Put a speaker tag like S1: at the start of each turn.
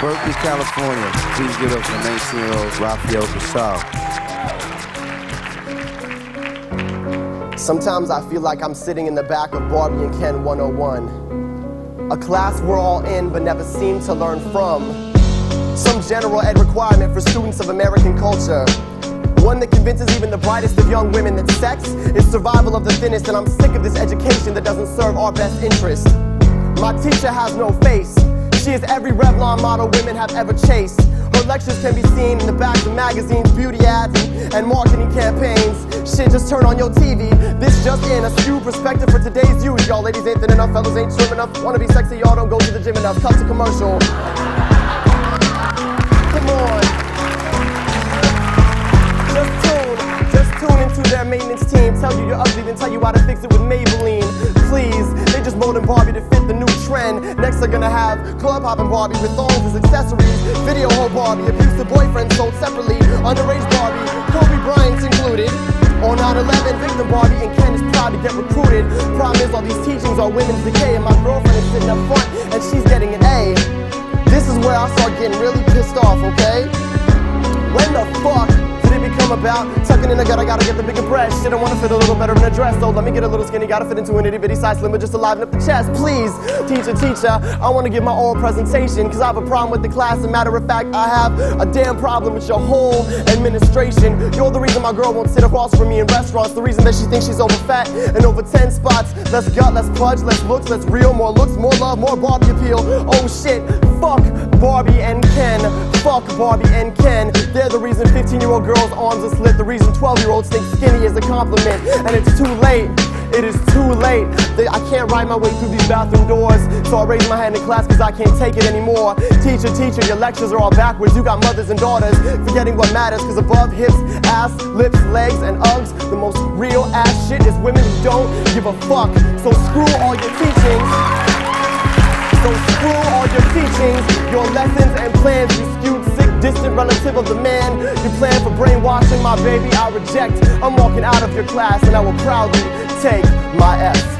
S1: Berkeley, California. Please give up for 19-year-old Rafael Casal.
S2: Sometimes I feel like I'm sitting in the back of Barbie and Ken 101. A class we're all in but never seem to learn from. Some general ed requirement for students of American culture. One that convinces even the brightest of young women that sex is survival of the thinnest, and I'm sick of this education that doesn't serve our best interest. My teacher has no face. She is every Revlon model women have ever chased. Her lectures can be seen in the backs of magazines, beauty ads, and, and marketing campaigns. Shit, just turn on your TV. This just in, a skewed perspective for today's youth. Y'all ladies ain't thin enough, fellas ain't trim enough. Wanna be sexy, y'all don't go to the gym enough. Cut to commercial. Come on. Just tune, just tune into their maintenance team. Tell you you're ugly, then tell you how to fix it with Maybelline. Please, they just molding Barbie to fit the new trend. Next, they're gonna have club hopping Barbie with thongs as accessories. Video whole Barbie, abusive boyfriend sold separately. Underage Barbie, Kobe Bryant's included. On 9-11, victim Barbie and Ken is proud to get recruited. Problem is, all these teachings are women's decay, and my girlfriend is sitting up front and she's getting an A. This is where I start getting really pissed off, okay? When the fuck it become about tucking in the gut? I gotta get the bigger breast. Shit, I wanna fit a little better in a dress, so let me get a little skinny. Gotta fit into an itty bitty size slimmer just to liven up the chest. Please, teacher, teacher, I wanna give my oral presentation, cause I have a problem with the class. As a matter of fact, I have a damn problem with your whole administration. You're the reason my girl won't sit across from me in restaurants, the reason that she thinks she's over fat and over 10 spots. Less gut, less pudge, less looks, less real, more looks, more love, more Barbie appeal. Oh shit, fuck Barbie and Ken. Fuck Barbie and Ken. They're the reason 15 year old girls' arms are slit. The reason 12 year olds think skinny is a compliment. And it's too late. It is too late. I can't ride my way through these bathroom doors. So I raise my hand in class because I can't take it anymore. Teacher, teacher, your lectures are all backwards. You got mothers and daughters forgetting what matters. Because above hips, ass, lips, legs, and Uggs, the most real ass shit is women who don't give a fuck. So screw all your teachings. So screw all your teachings, your lessons and plans. You skewed, distant relative of the man. You plan for brainwashing my baby. I reject. I'm walking out of your class and I will proudly take my S.